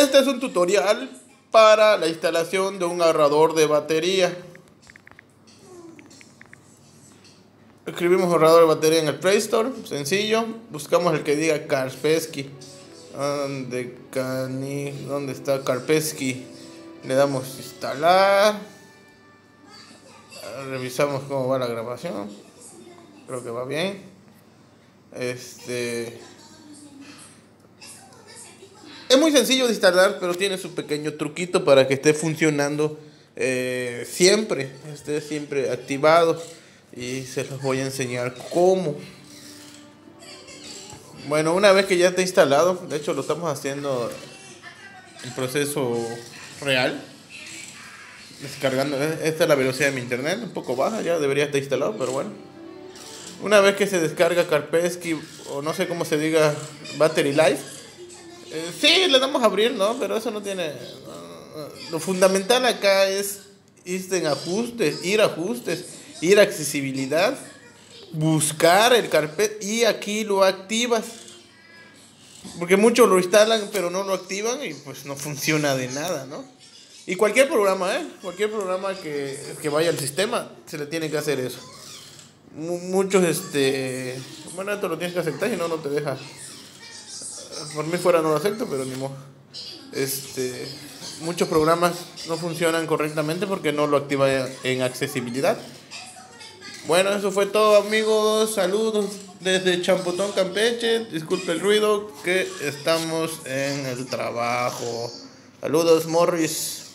Este es un tutorial para la instalación de un ahorrador de batería. Escribimos ahorrador de batería en el Play Store, sencillo. Buscamos el que diga Kaspersky. ¿Dónde, cani, ¿Dónde está Kaspersky? Le damos instalar. Revisamos cómo va la grabación. Creo que va bien. Este. Es muy sencillo de instalar, pero tiene su pequeño truquito para que esté funcionando eh, siempre, esté siempre activado. Y se los voy a enseñar cómo. Bueno, una vez que ya está instalado, de hecho lo estamos haciendo en proceso real. Descargando, esta es la velocidad de mi internet, un poco baja, ya debería estar instalado, pero bueno. Una vez que se descarga Karpesky, o no sé cómo se diga, Battery Life eh, sí, le damos a abrir, ¿no? Pero eso no tiene... lo fundamental acá es ir en ajustes, ir a ajustes, ir a accesibilidad, buscar el carpet y aquí lo activas. Porque muchos lo instalan pero no lo activan y pues no funciona de nada, ¿no? Y cualquier programa, ¿eh? Cualquier programa que, que vaya al sistema, se le tiene que hacer eso. Muchos, este... Bueno, esto lo tienes que aceptar y no, no te deja por mí fuera no lo acepto, pero ni modo. Este, muchos programas no funcionan correctamente porque no lo activa en accesibilidad. Bueno, eso fue todo amigos. Saludos desde Champotón, Campeche. Disculpe el ruido que estamos en el trabajo. Saludos Morris.